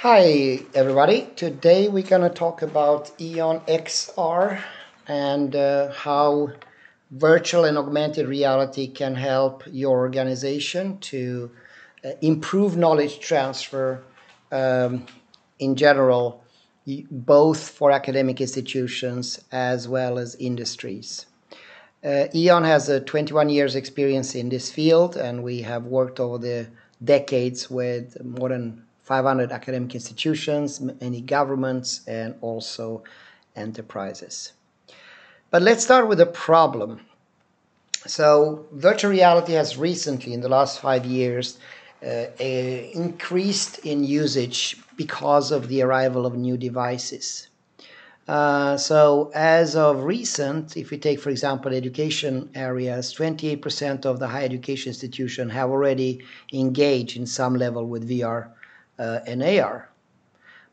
Hi everybody, today we're going to talk about Eon XR and uh, how virtual and augmented reality can help your organization to uh, improve knowledge transfer um, in general, both for academic institutions as well as industries. Uh, Eon has a 21 years experience in this field and we have worked over the decades with more than 500 academic institutions, many governments, and also enterprises. But let's start with the problem. So, virtual reality has recently, in the last five years, uh, increased in usage because of the arrival of new devices. Uh, so, as of recent, if we take, for example, education areas, 28% of the higher education institutions have already engaged in some level with VR uh, and AR.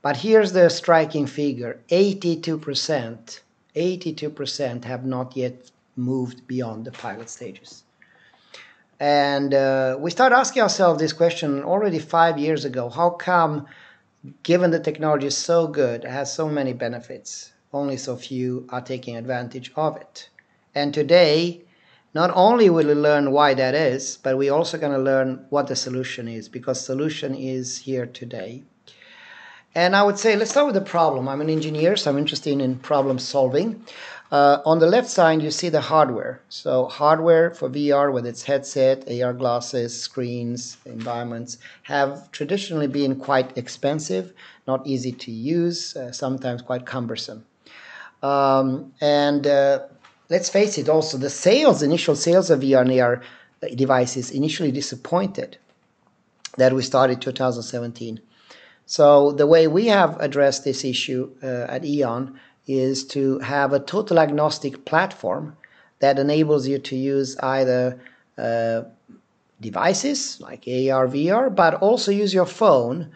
But here's the striking figure 82%, 82% have not yet moved beyond the pilot stages. And uh, we started asking ourselves this question already five years ago how come, given the technology is so good, has so many benefits, only so few are taking advantage of it? And today, not only will we learn why that is, but we're also going to learn what the solution is because solution is here today. And I would say, let's start with the problem. I'm an engineer, so I'm interested in problem solving. Uh, on the left side, you see the hardware. So hardware for VR, with its headset, AR glasses, screens, environments, have traditionally been quite expensive, not easy to use, uh, sometimes quite cumbersome. Um, and uh, let's face it also the sales initial sales of VR and AR devices initially disappointed that we started 2017 so the way we have addressed this issue uh, at Eon is to have a total agnostic platform that enables you to use either uh, devices like AR, VR, but also use your phone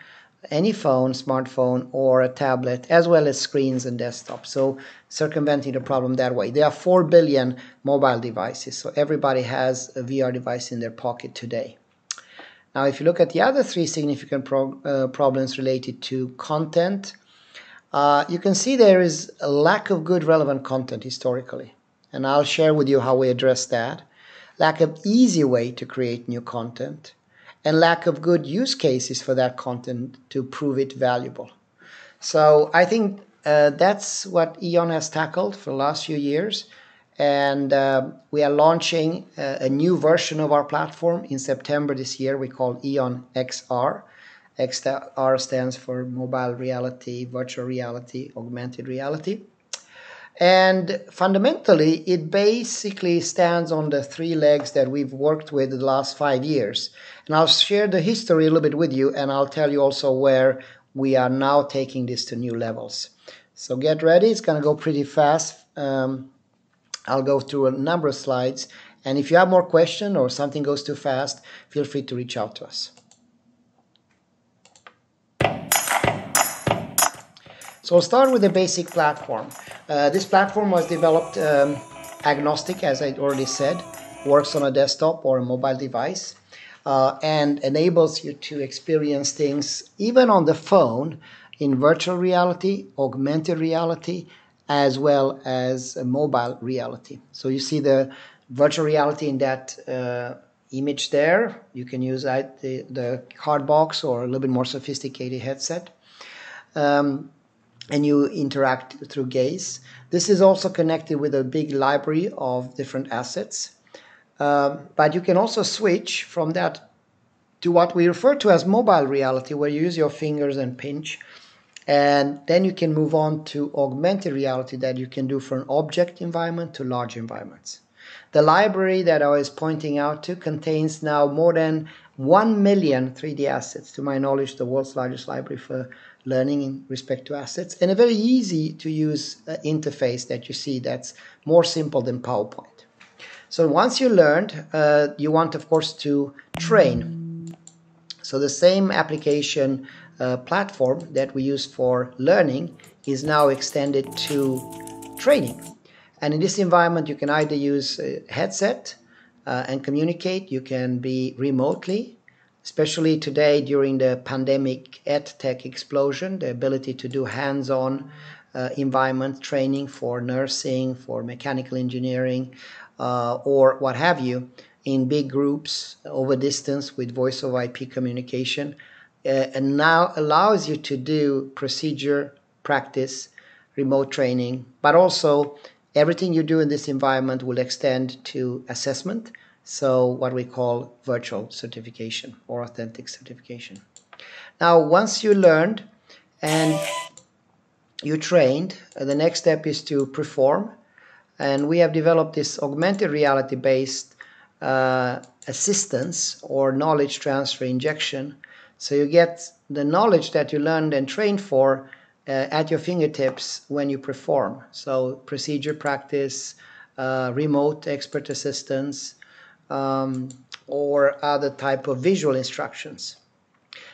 any phone, smartphone, or a tablet, as well as screens and desktops. So circumventing the problem that way. There are 4 billion mobile devices, so everybody has a VR device in their pocket today. Now, if you look at the other three significant pro uh, problems related to content, uh, you can see there is a lack of good relevant content historically. And I'll share with you how we address that. Lack of easy way to create new content and lack of good use cases for that content to prove it valuable. So I think uh, that's what Eon has tackled for the last few years. And uh, we are launching a, a, new version of our platform in September this year. We call Eon XR. XR stands for mobile reality, virtual reality, augmented reality. And fundamentally, it basically stands on the three legs that we've worked with the last five years. And I'll share the history a little bit with you, and I'll tell you also where we are now taking this to new levels. So get ready, it's going to go pretty fast. Um, I'll go through a number of slides, and if you have more questions or something goes too fast, feel free to reach out to us. So I'll start with the basic platform. Uh, this platform was developed um, agnostic, as I already said, works on a desktop or a mobile device, uh, and enables you to experience things even on the phone in virtual reality, augmented reality, as well as mobile reality. So you see the virtual reality in that uh, image there. You can use the, the card box or a little bit more sophisticated headset. Um, and you interact through gaze. This is also connected with a big library of different assets. Um, but you can also switch from that to what we refer to as mobile reality, where you use your fingers and pinch. And then you can move on to augmented reality that you can do for an object environment to large environments. The library that I was pointing out to contains now more than 1 million 3D assets. To my knowledge, the world's largest library for learning in respect to assets, and a very easy to use uh, interface that you see that's more simple than PowerPoint. So once you learned, uh, you want, of course, to train. So the same application uh, platform that we use for learning is now extended to training. And in this environment, you can either use a headset uh, and communicate, you can be remotely especially today during the pandemic ed tech explosion, the ability to do hands-on uh, environment training for nursing, for mechanical engineering, uh, or what have you, in big groups over distance with voice over IP communication, uh, and now allows you to do procedure practice, remote training, but also everything you do in this environment will extend to assessment so what we call virtual certification or authentic certification. Now, once you learned and you trained, uh, the next step is to perform. And we have developed this augmented reality based uh, assistance or knowledge transfer injection. So you get the knowledge that you learned and trained for uh, at your fingertips when you perform. So procedure practice, uh, remote expert assistance, um, or other type of visual instructions.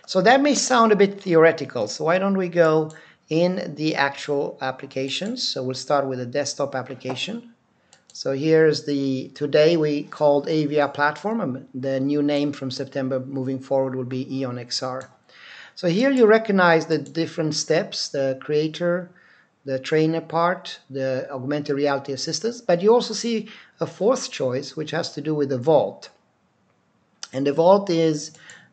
So that may sound a bit theoretical. So why don't we go in the actual applications? So we'll start with a desktop application. So here's the, today we called AVR platform. The new name from September moving forward will be Eon XR. So here you recognize the different steps, the creator, the trainer part, the augmented reality assistance, but you also see a fourth choice which has to do with the vault. And the vault is,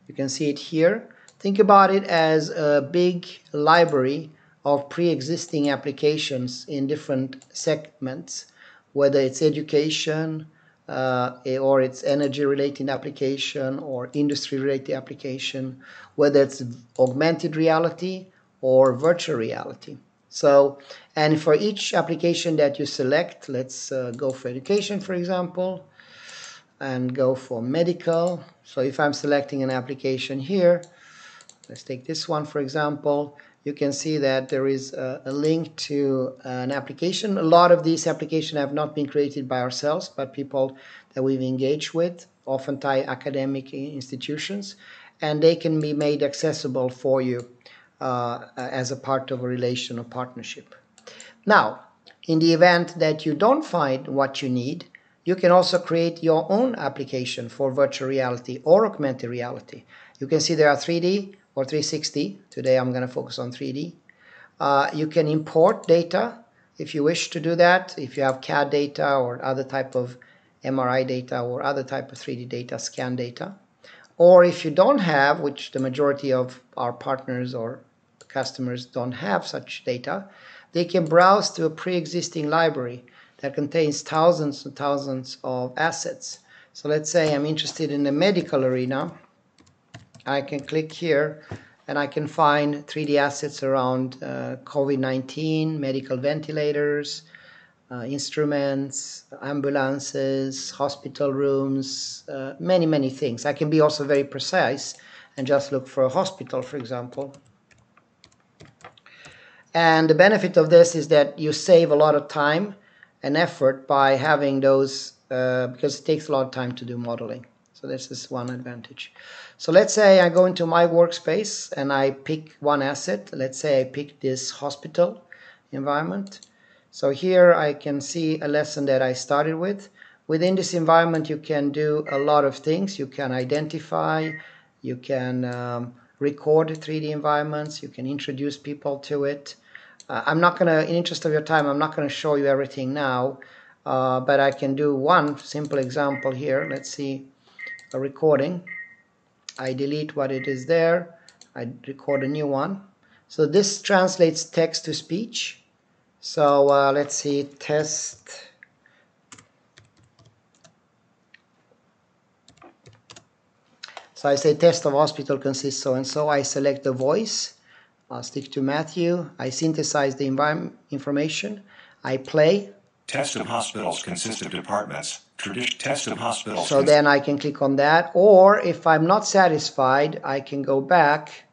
you can see it here, think about it as a big library of pre-existing applications in different segments, whether it's education, or it's energy related application or industry related application, whether it's augmented reality or virtual reality. So, and for each application that you select, let's uh, go for education, for example, and go for medical. So if I'm selecting an application here, let's take this one, for example, you can see that there is a, a link to an application. A lot of these applications have not been created by ourselves, but people that we've engaged with, often Thai academic institutions, and they can be made accessible for you uh, as a part of a relation of partnership. Now, in the event that you don't find what you need, you can also create your own application for virtual reality or augmented reality. You can see there are 3D or 360. Today I'm going to focus on 3D. Uh, you can import data if you wish to do that, if you have CAD data or other type of MRI data or other type of 3D data, scan data. Or if you don't have, which the majority of our partners or customers don't have such data, they can browse to a pre-existing library that contains thousands and thousands of assets. So let's say I'm interested in the medical arena. I can click here and I can find 3D assets around uh, COVID-19, medical ventilators, uh, instruments, ambulances, hospital rooms, uh, many, many things. I can be also very precise and just look for a hospital, for example. And the benefit of this is that you save a lot of time and effort by having those, uh, because it takes a lot of time to do modeling. So this is one advantage. So let's say I go into my workspace and I pick one asset. Let's say I pick this hospital environment. So here I can see a lesson that I started with. Within this environment you can do a lot of things. You can identify, you can um, record 3D environments, you can introduce people to it. Uh, I'm not going to, in interest of your time, I'm not going to show you everything now, uh, but I can do one simple example here. Let's see a recording. I delete what it is there. I record a new one. So this translates text to speech. So uh, let's see, test So I say test of hospital consists so and so. I select the voice. I'll stick to Matthew. I synthesize the environment information. I play. Test of hospitals consist of departments. Tradi- test of hospitals. So then I can click on that. Or if I'm not satisfied, I can go back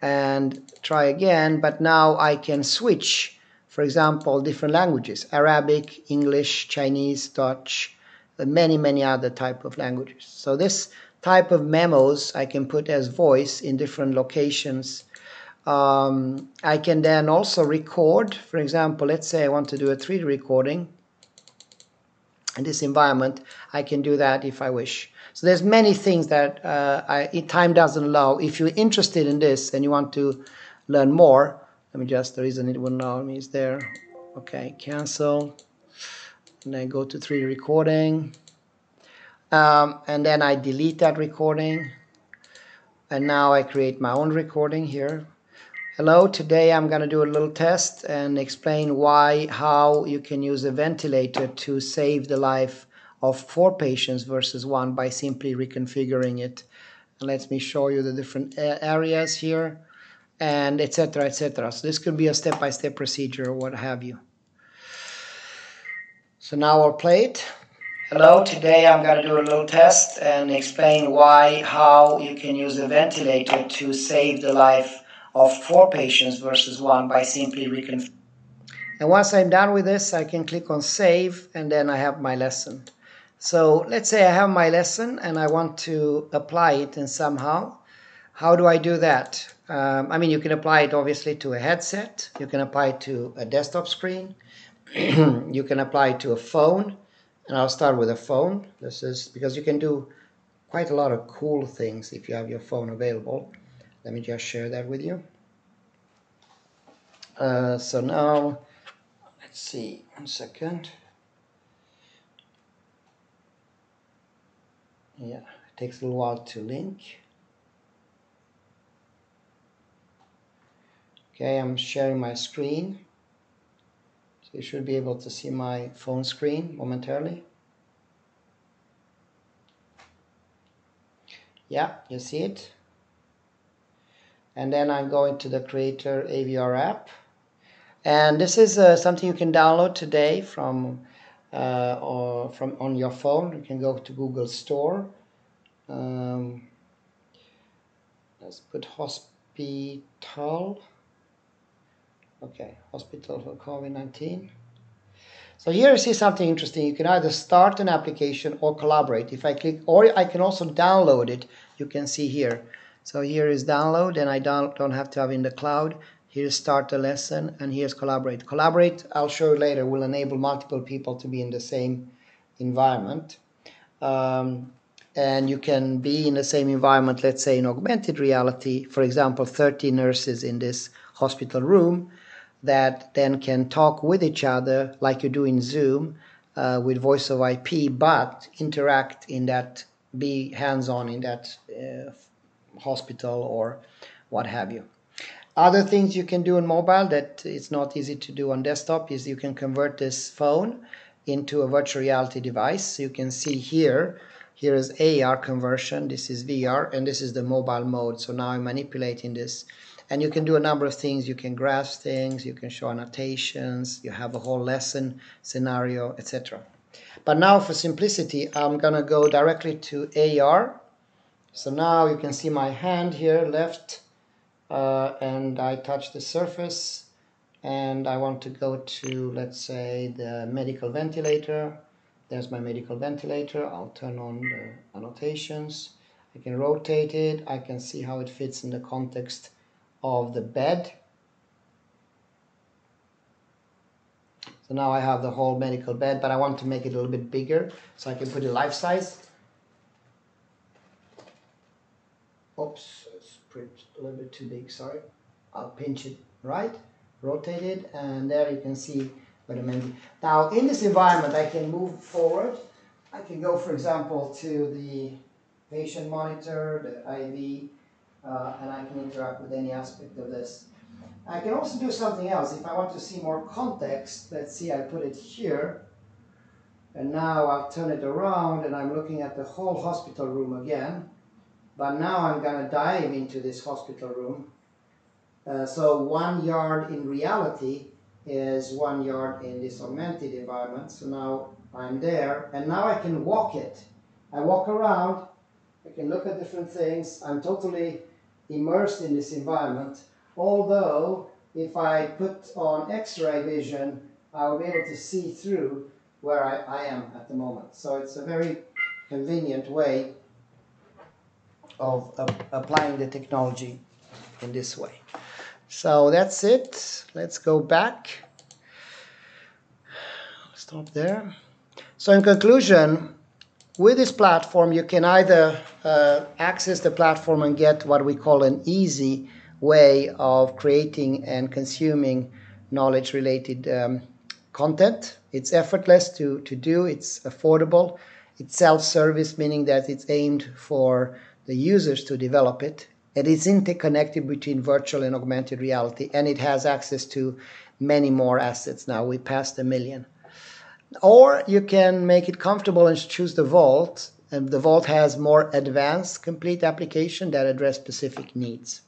and try again. But now I can switch, for example, different languages Arabic, English, Chinese, Dutch, many, many other type of languages. So this type of memos I can put as voice in different locations. Um, I can then also record, for example, let's say I want to do a 3D recording. In this environment, I can do that if I wish. So there's many things that uh, I, time doesn't allow. If you're interested in this and you want to learn more, let me just, the reason it wouldn't allow me is there. Okay, cancel. And then go to 3D recording. Um, and then I delete that recording. And now I create my own recording here. Hello, today I'm going to do a little test and explain why, how you can use a ventilator to save the life of four patients versus one by simply reconfiguring it. And let me show you the different areas here and etc etc so this could be a step-by-step -step procedure or what have you. So now play it hello today I'm going to do a little test and explain why how you can use a ventilator to save the life of four patients versus one by simply reconfiguring and once I'm done with this I can click on save and then I have my lesson so let's say I have my lesson and I want to apply it and somehow how do I do that um, I mean, you can apply it obviously to a headset. You can apply it to a desktop screen. you can apply it to a phone. And I'll start with a phone. This is because you can do quite a lot of cool things if you have your phone available. Let me just share that with you. Uh, so now, let's see, one second. Yeah, it takes a little while to link. Okay, I'm sharing my screen. So you should be able to see my phone screen momentarily. Yeah, you see it. And then I'm going to the Creator AVR app. And this is uh, something you can download today from uh, or from on your phone. You can go to Google Store. Um, let's put hospital Okay, hospital for COVID-19. So here you see something interesting. You can either start an application or collaborate. If I click, or I can also download it. You can see here. So here is download, and I don't, don't have to have in the cloud. Here's start a lesson, and here's collaborate. Collaborate, I'll show you later, will enable multiple people to be in the same environment. Um, and you can be in the same environment, let's say in augmented reality, for example, 30 nurses in this hospital room, that then can talk with each other like you do in Zoom uh, with voice of IP, but interact in that, be hands-on in that uh, hospital or what have you. Other things you can do on mobile that it's not easy to do on desktop is you can convert this phone into a virtual reality device. You can see here, here is AR conversion, this is VR, and this is the mobile mode. So now I'm manipulating this and you can do a number of things. You can graph things, you can show annotations, you have a whole lesson scenario, etc. But now for simplicity, I'm going to go directly to AR. So now you can see my hand here left uh, and I touch the surface and I want to go to, let's say, the medical ventilator. There's my medical ventilator. I'll turn on the annotations. I can rotate it. I can see how it fits in the context of the bed. So now I have the whole medical bed, but I want to make it a little bit bigger so I can put it life size. Oops, it's a little bit too big, sorry. I'll pinch it right, rotate it, and there you can see what I meant. Now in this environment I can move forward. I can go, for example, to the patient monitor, the IV, uh, and I can interact with any aspect of this. I can also do something else. If I want to see more context, let's see, I put it here, and now I'll turn it around and I'm looking at the whole hospital room again. But now I'm going to dive into this hospital room. Uh, so one yard in reality is one yard in this augmented environment. So now I'm there, and now I can walk it. I walk around, I can look at different things. I'm totally immersed in this environment. Although, if I put on X-ray vision, I will be able to see through where I, I am at the moment. So it's a very convenient way of uh, applying the technology in this way. So that's it. Let's go back. Stop there. So in conclusion, with this platform, you can either uh, access the platform and get what we call an easy way of creating and consuming knowledge related um, content. It's effortless to, to do, it's affordable, it's self service, meaning that it's aimed for the users to develop it. It is interconnected between virtual and augmented reality, and it has access to many more assets now. We passed a million. Or you can make it comfortable and choose the Vault, and the Vault has more advanced complete application that address specific needs.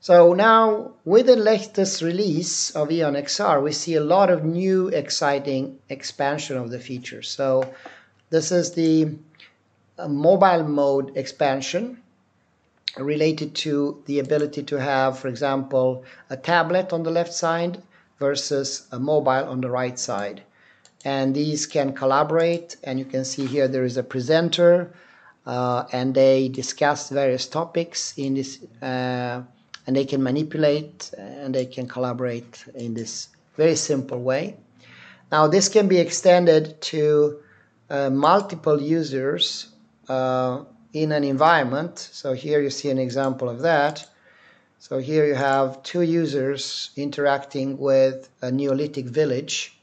So now with the latest release of Eon XR, we see a lot of new exciting expansion of the features. So this is the uh, mobile mode expansion related to the ability to have, for example, a tablet on the left side versus a mobile on the right side. And these can collaborate, and you can see here there is a presenter, uh, and they discuss various topics in this uh, and they can manipulate and they can collaborate in this very simple way. Now this can be extended to uh, multiple users uh, in an environment. So here you see an example of that. So here you have two users interacting with a Neolithic village.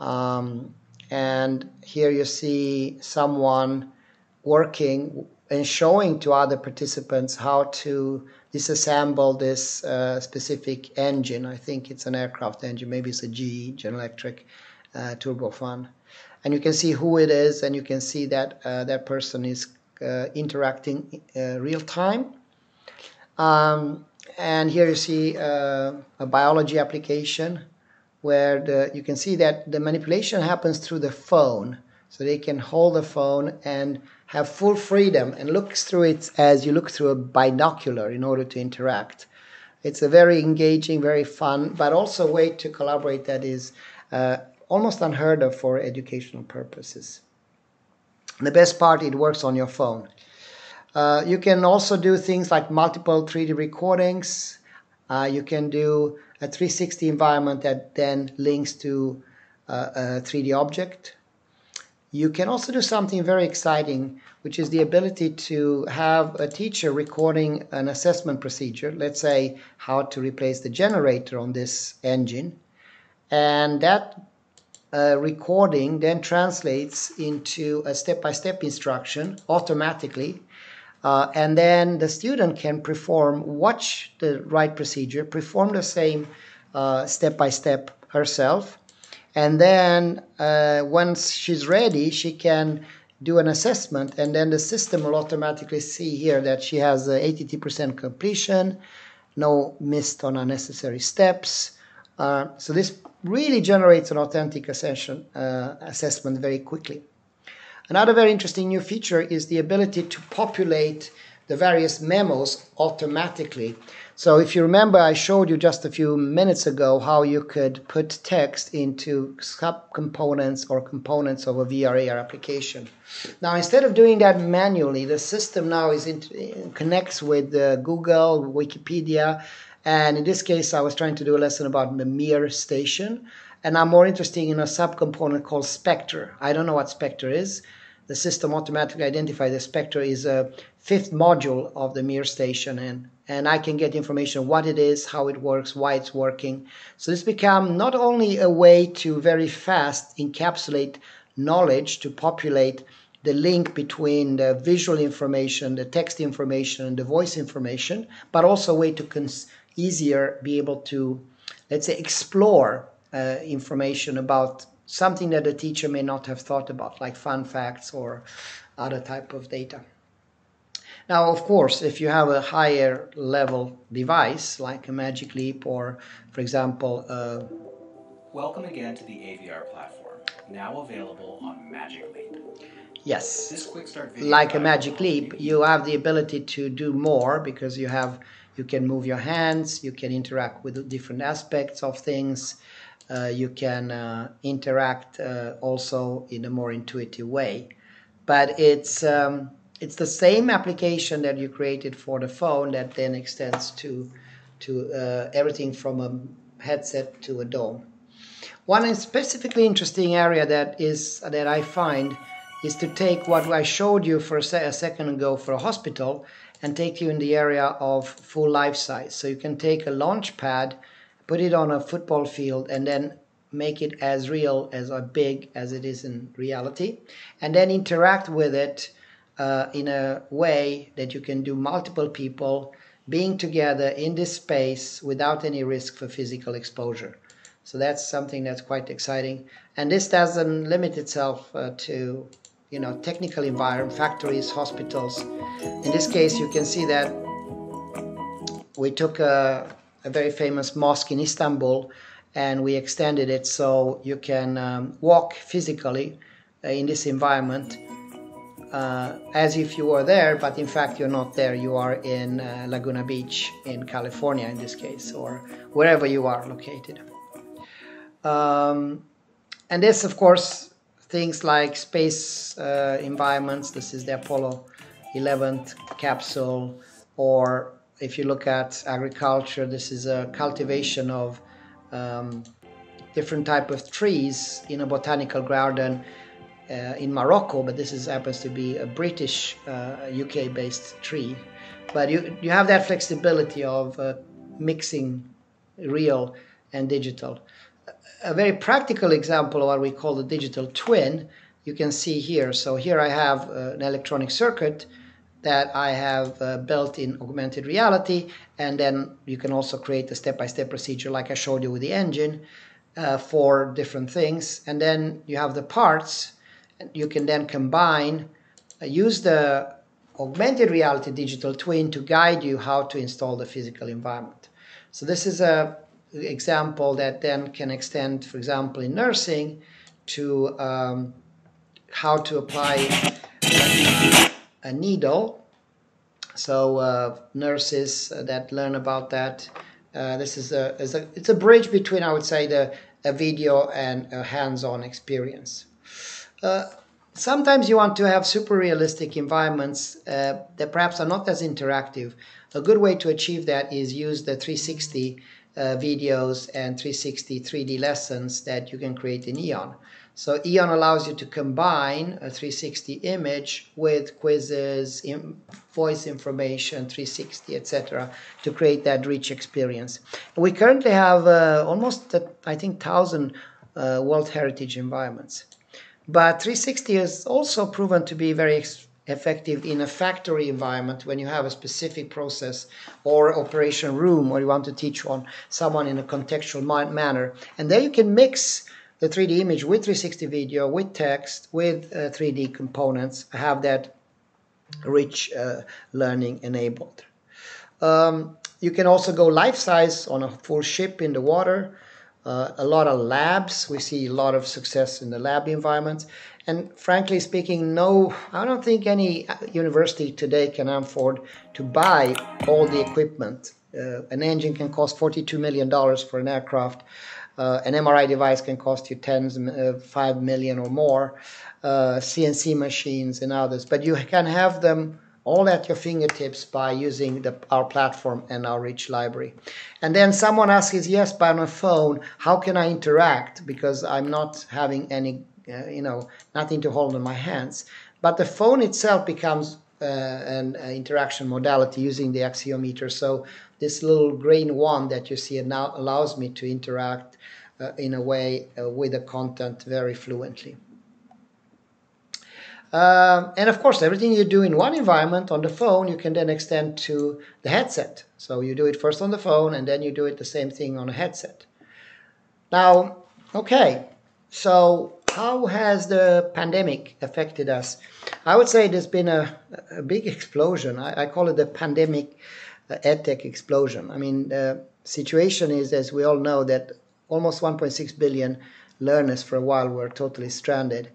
Um, and here you see someone working and showing to other participants how to disassemble this uh, specific engine. I think it's an aircraft engine, maybe it's a GE, General Electric uh, turbofan. And you can see who it is, and you can see that uh, that person is uh, interacting uh, real time. Um, and here you see uh, a biology application where the, you can see that the manipulation happens through the phone. So they can hold the phone and have full freedom and look through it as you look through a binocular in order to interact. It's a very engaging, very fun, but also a way to collaborate that is uh, almost unheard of for educational purposes. The best part, it works on your phone. Uh, you can also do things like multiple 3D recordings. Uh, you can do a 360 environment that then links to uh, a 3D object you can also do something very exciting, which is the ability to have a teacher recording an assessment procedure, let's say how to replace the generator on this engine. And that uh, recording then translates into a step-by-step instruction automatically. Uh, and then the student can perform, watch the right procedure, perform the same uh, step-by-step herself, and then uh, once she's ready, she can do an assessment, and then the system will automatically see here that she has 82% completion, no missed on unnecessary steps. Uh, so this really generates an authentic assessment, uh, assessment very quickly. Another very interesting new feature is the ability to populate the various memos automatically. So if you remember, I showed you just a few minutes ago how you could put text into subcomponents or components of a VR application. Now, instead of doing that manually, the system now is connects with uh, Google, Wikipedia, and in this case, I was trying to do a lesson about the Mir station, and I'm more interested in a subcomponent called Spektr. I don't know what Spektr is. The system automatically identifies the Spektr is a fifth module of the Mir station, and and I can get information what it is, how it works, why it's working. So this become not only a way to very fast encapsulate knowledge to populate the link between the visual information, the text information, and the voice information, but also a way to easier be able to, let's say, explore uh, information about something that the teacher may not have thought about, like fun facts or other type of data. Now, of course, if you have a higher level device like a Magic Leap or, for example, uh, Welcome again to the AVR platform, now available on Magic Leap. Yes. This quick start like a Magic Leap, you have the ability to do more because you have you can move your hands, you can interact with different aspects of things, uh, you can uh, interact uh, also in a more intuitive way. But it's um, it's the same application that you created for the phone that then extends to to uh, everything from a headset to a dome. One specifically interesting area that is that I find is to take what I showed you for a, se- a second ago for a hospital and take you in the area of full life size. So you can take a launch pad, put it on a football field, and then make it as real as or big as it is in reality, and then interact with it uh, in a way that you can do multiple people being together in this space without any risk for physical exposure. So that's something that's quite exciting. And this doesn't limit itself uh, to, you know, technical environment, factories, hospitals. In this case, you can see that we took a, a very famous mosque in Istanbul and we extended it so you can um, walk physically uh, in this environment uh, as if you were there, but in fact you're not there. You are in uh, Laguna Beach in California in this case, or wherever you are located. Um, and this, of course, things like space uh, environments. This is the Apollo 11th capsule, or if you look at agriculture, this is a cultivation of um, different type of trees in a botanical garden uh, in Morocco, but this is, happens to be a British uh, UK based tree. But you, you have that flexibility of uh, mixing real and digital. A very practical example of what we call the digital twin you can see here. So here I have uh, an electronic circuit that I have uh, built in augmented reality, and then you can also create a step-by-step procedure like I showed you with the engine uh, for different things. And then you have the parts, and you can then combine, uh, use the augmented reality digital twin to guide you how to install the physical environment. So this is a example that then can extend, for example, in nursing to um, how to apply a needle. So uh, nurses that learn about that. Uh, this is a, is a it's a bridge between I would say the a video and a hands-on experience. Uh, sometimes you want to have super realistic environments uh, that perhaps are not as interactive. A good way to achieve that is use the 360 uh, videos and 360 3D lessons that you can create in Eon. So Eon allows you to combine a 360 image with quizzes, voice information, 360, etc., to create that rich experience. We currently have uh, almost, uh, I think, thousand uh, World Heritage environments. But 360 is also proven to be very effective in a factory environment when you have a specific process or operation room where you want to teach on someone in a contextual manner. And there you can mix the 3D image with 360 video, with text, with uh, 3D components, have that rich uh, learning enabled. Um, you can also go life size on a full ship in the water. Uh, a lot of labs, we see a lot of success in the lab environments. And frankly speaking, no, I don't think any uh, university today can afford to buy all the equipment. Uh, an engine can cost $42 million for an aircraft. Uh, an MRI device can cost you tens, uh, five million or more, uh, CNC machines and others, but you can have them all at your fingertips by using the, our platform and our rich library. And then someone asks, yes, by my phone, how can I interact? Because I'm not having any, uh, you know, nothing to hold in my hands. But the phone itself becomes uh, an uh, interaction modality using the accelerometer. So this little green one that you see now allows me to interact uh, in a way uh, with the content very fluently. Um, and of course, everything you do in one environment on the phone, you can then extend to the headset. So you do it first on the phone, and then you do it the same thing on a headset. Now, okay, so how has the pandemic affected us? I would say there's been a, a big explosion. I, I, call it the pandemic uh, edtech explosion. I mean, the situation is, as we all know, that almost 1.6 billion learners for a while were totally stranded.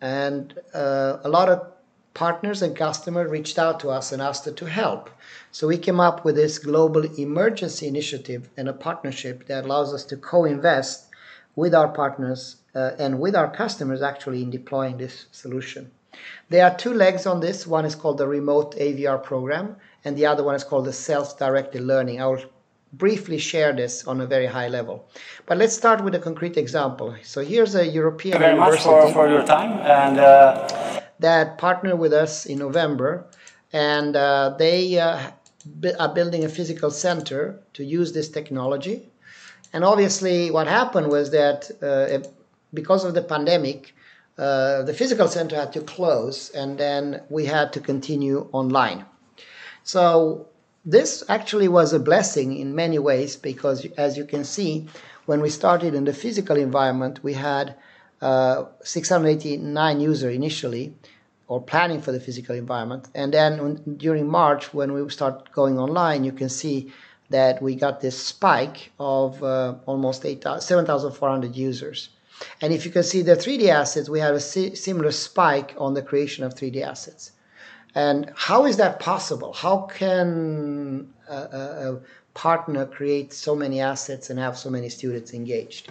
And uh, a lot of partners and customers reached out to us and asked us to help. So we came up with this global emergency initiative and a partnership that allows us to co-invest with our partners and with our customers actually in deploying this solution. There are two legs on this. One is called the remote AVR program and the other one is called the self-directed learning. I will briefly share this on a very high level. But let's start with a concrete example. So here's a European Thank you very much university for, for your time and uh, that partnered with us in November, and uh, they uh, are building a physical center to use this technology. And obviously, what happened was that uh, because of the pandemic, uh, the physical center had to close, and then we had to continue online. So this actually was a blessing in many ways because, as you can see, when we started in the physical environment, we had uh, 689 users initially, or planning for the physical environment, and then when, during March, when we start going online, you can see that we got this spike of uh, almost 7,400 users. And if you can see the 3D assets, we have a si- similar spike on the creation of 3D assets. And how is that possible? How can a, a, a partner create so many assets and have so many students engaged?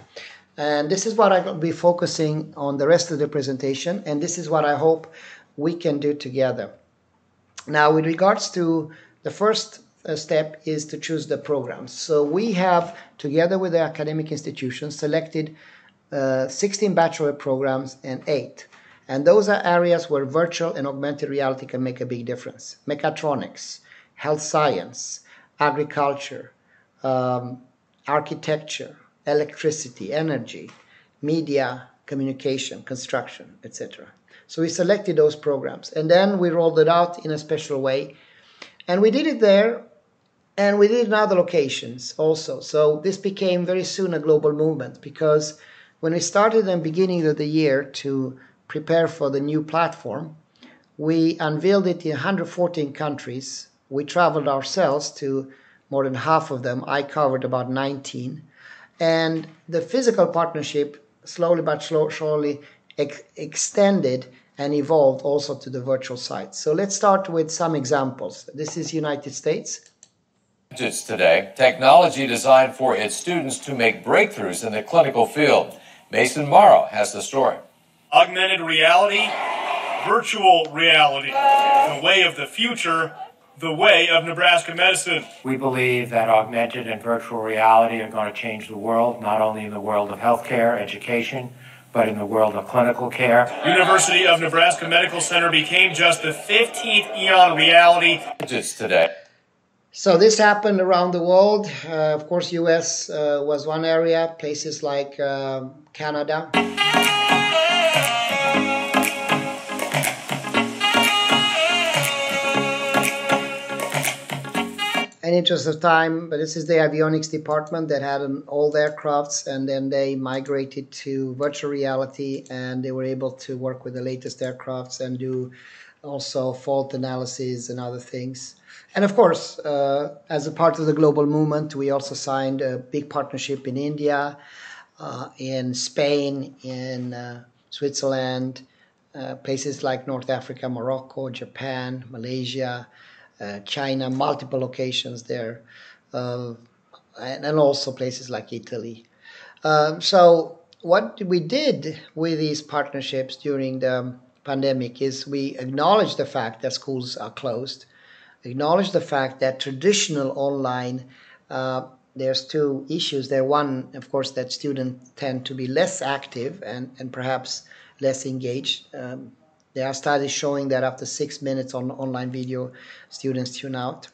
And this is what I will be focusing on the rest of the presentation, and this is what I hope we can do together. Now, with regards to the first uh, step is to choose the programs. So we have, together with the academic institutions, selected uh, 16 bachelor programs and eight. And those are areas where virtual and augmented reality can make a big difference. Mechatronics, health science, agriculture, um, architecture, electricity, energy, media, communication, construction, etc. So we selected those programs and then we rolled it out in a special way. And we did it there and we did it in other locations also. So this became very soon a global movement because when we started in the beginning of the year to prepare for the new platform, we unveiled it in 114 countries. We traveled ourselves to more than half of them. I covered about 19. And the physical partnership slowly but surely ex- extended and evolved also to the virtual side. So let's start with some examples. This is United States. Today, technology designed for its students to make breakthroughs in the clinical field. Mason Morrow has the story. augmented reality, virtual reality, the way of the future, the way of Nebraska medicine. we believe that augmented and virtual reality are going to change the world, not only in the world of healthcare, education, but in the world of clinical care. University of Nebraska Medical Center became just the 15th Eon reality. It's today. So this happened around the world. Uh, of course, U.S. Uh, was one area. Places like um Canada. In interest of time, but this is the avionics department that had an old aircrafts, and then they migrated to virtual reality, and they were able to work with the latest aircrafts and do also fault analysis and other things. And of course, uh, as a part of the global movement, we also signed a big partnership in India, uh, in Spain, in uh, Switzerland, uh, places like North Africa, Morocco, Japan, Malaysia, uh, China, multiple locations there, uh, and, and also places like Italy. Um, so, what we did with these partnerships during the pandemic is we acknowledge the fact that schools are closed, acknowledge the fact that traditional online uh, there's two issues there. One, of course, that students tend to be less active and, and perhaps less engaged. Um, there are studies showing that after six minutes on online video, students tune out.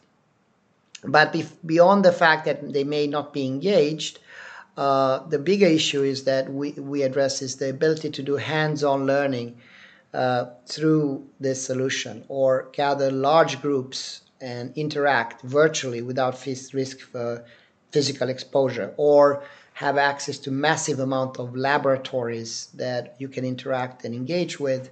But beyond the fact that they may not be engaged, uh, the bigger issue is that we, we address is the ability to do hands-on learning uh, through this solution or gather large groups and interact virtually without risk for physical exposure or have access to massive amount of laboratories that you can interact and engage with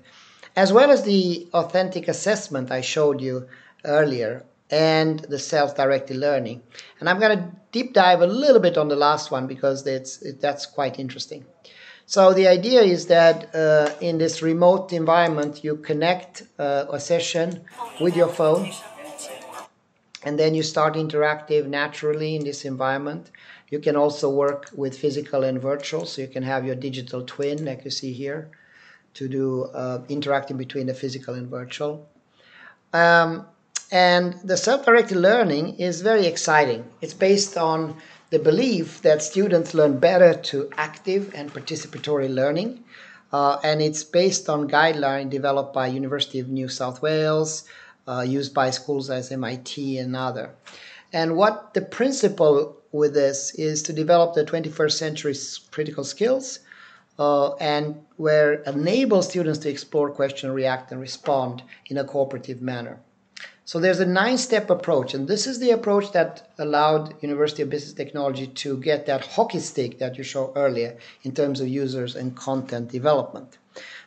as well as the authentic assessment i showed you earlier and the self-directed learning. And i'm going to deep dive a little bit on the last one because that's that's quite interesting so the idea is that uh, in this remote environment you connect uh, a session with your phone and then you start interactive naturally in this environment. You can also work with physical and virtual, so you can have your digital twin, like you see here, to do uh, interacting between the physical and virtual. Um, and the self-directed learning is very exciting. It's based on the belief that students learn better to active and participatory learning. Uh, and it's based on guideline developed by University of New South Wales, uh, used by schools as MIT and other. And what the principle with this is to develop the 21st century critical skills uh, and where enable students to explore, question, react, and respond in a cooperative manner. So there's a nine-step approach, and this is the approach that allowed University of Business Technology to get that hockey stick that you showed earlier in terms of users and content development.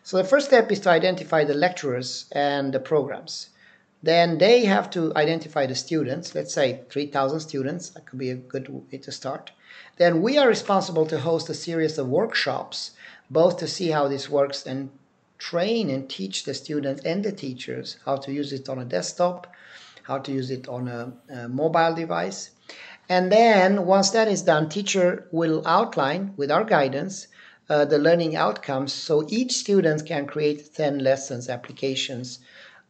So the first step is to identify the lecturers and the programs. Then they have to identify the students, let's say 3,000 students, that could be a good way to start. Then we are responsible to host a series of workshops, both to see how this works and train and teach the students and the teachers how to use it on a desktop, how to use it on a, a mobile device. And then once that is done, teacher will outline with our guidance uh, the learning outcomes so each student can create 10 lessons applications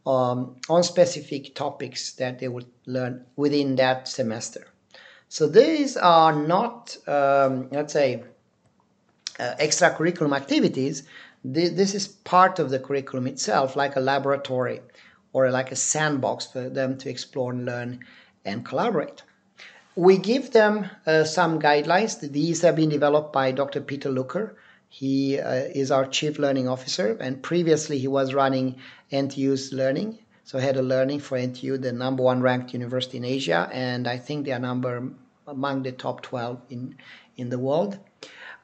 um, on specific topics that they will learn within that semester. So these are not, um, let's say, uh, extracurriculum activities, this is part of the curriculum itself, like a laboratory or like a sandbox for them to explore and learn and collaborate. We give them uh, some guidelines. These have been developed by Dr. Peter Looker. He uh, is our chief learning officer, and previously he was running NTU's learning, so head of learning for NTU, the number one ranked university in Asia, and I think they are number among the top 12 in in the world.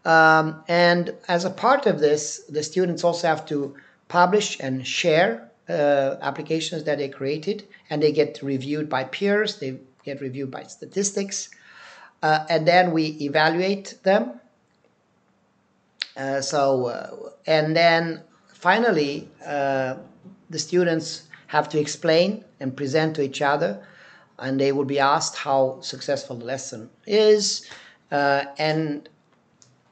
Um, and as a part of this, the students also have to publish and share uh, applications that they created, and they get reviewed by peers, they get reviewed by statistics, uh, and then we evaluate them. Uh, so, uh, and then finally, uh, the students have to explain and present to each other, and they will be asked how successful the lesson is. Uh, and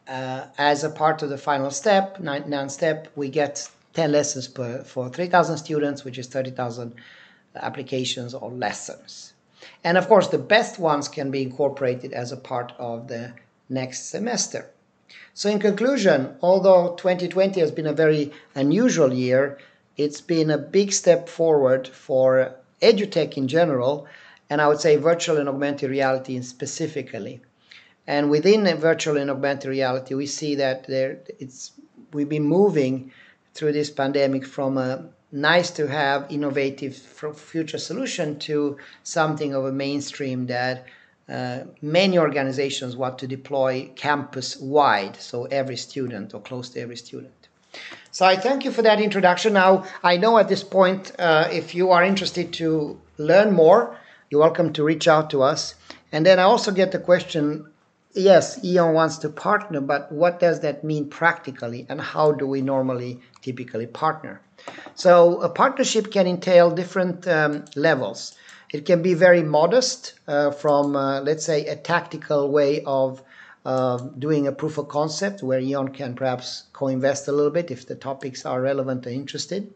uh, as a part of the final step, nine, step, we get 10 lessons per for 3,000 students, which is 30,000 applications or lessons. And of course, the best ones can be incorporated as a part of the next semester. So in conclusion, although 2020 has been a very unusual year, it's been a big step forward for edutech in general, and I would say virtual and augmented reality specifically. And within virtual and augmented reality, we see that there it's we've been moving through this pandemic from a nice to have innovative future solution to something of a mainstream that uh, many organizations want to deploy campus wide, so every student or close to every student. So I thank you for that introduction. Now, I know at this point, uh, if you are interested to learn more, you're welcome to reach out to us. And then I also get the question yes, EON wants to partner, but what does that mean practically, and how do we normally typically partner? So a partnership can entail different um, levels. It can be very modest uh, from, uh, let's say, a tactical way of uh, doing a proof of concept where EON can perhaps co-invest a little bit if the topics are relevant and interested.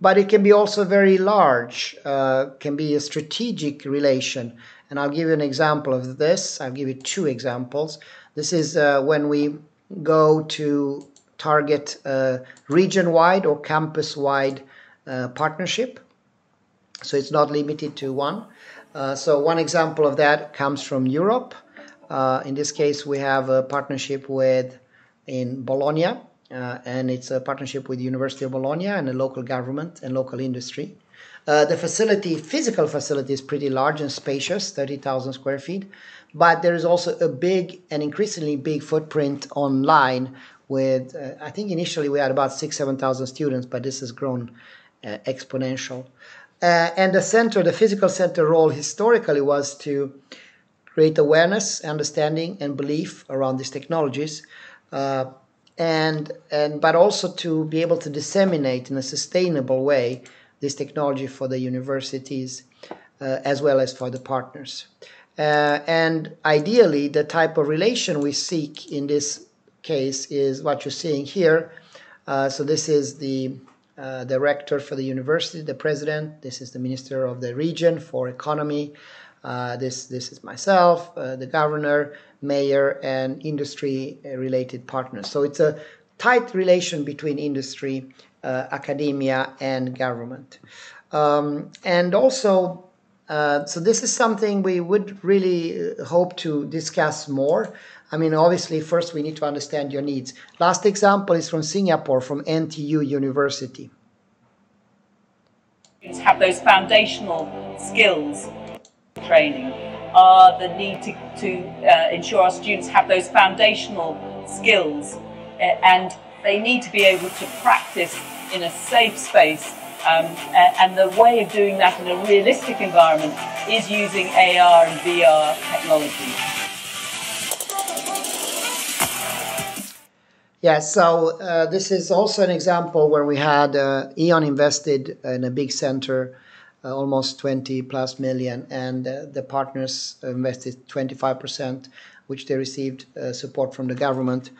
But it can be also very large, uh, can be a strategic relation and I'll give you an example of this. I'll give you two examples. This is uh, when we go to target a region-wide or campus-wide uh, partnership. So it's not limited to one. Uh, so one example of that comes from Europe. Uh, in this case, we have a partnership with in Bologna, uh, and it's a partnership with the University of Bologna and the local government and local industry. Uh, the facility, physical facility, is pretty large and spacious, 30,000 square feet. But there is also a big and increasingly big footprint online. With uh, I think initially we had about six, seven thousand students, but this has grown uh, exponential. Uh, and the center, the physical center role historically was to create awareness, understanding, and belief around these technologies. Uh, and, and but also to be able to disseminate in a sustainable way this technology for the universities uh, as well as for the partners. Uh, and ideally, the type of relation we seek in this case is what you're seeing here. Uh, so this is the uh, for the university, the president. This is the minister of the region for economy. Uh, this this is myself, uh, the governor, mayor, and industry-related partners. So it's a tight relation between industry, academia, and government. Um, and also, uh, so this is something we would really uh, hope to discuss more. I mean, obviously, first we need to understand your needs. Last example is from Singapore, from NTU University. Have those foundational skills training are the need to, to uh, ensure our students have those foundational skills uh, and they need to be able to practice in a safe space um, and the way of doing that in a realistic environment is using AR and VR technology. Yeah, so uh, this is also an example where we had uh, EON invested in a big center, uh, almost 20 plus million, and uh, the partners invested 25%, which they received uh, support from the government.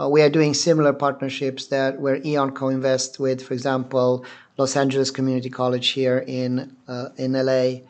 Uh, we are doing similar partnerships that where EON co-invests with, for example, Los Angeles Community College here in uh, in LA,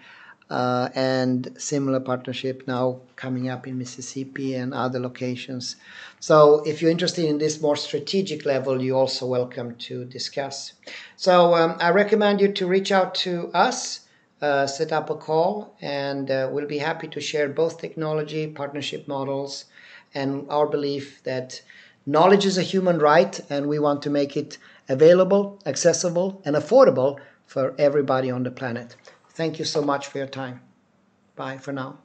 uh, and similar partnership now coming up in Mississippi and other locations. So, if you're interested in this more strategic level, you're also welcome to discuss. So, um, I recommend you to reach out to us. Uh, set up a call, and uh, we'll be happy to share both technology, partnership models, and our belief that Knowledge is a human right, and we want to make it available, accessible, and affordable for everybody on the planet. Thank you so much for your time. Bye for now.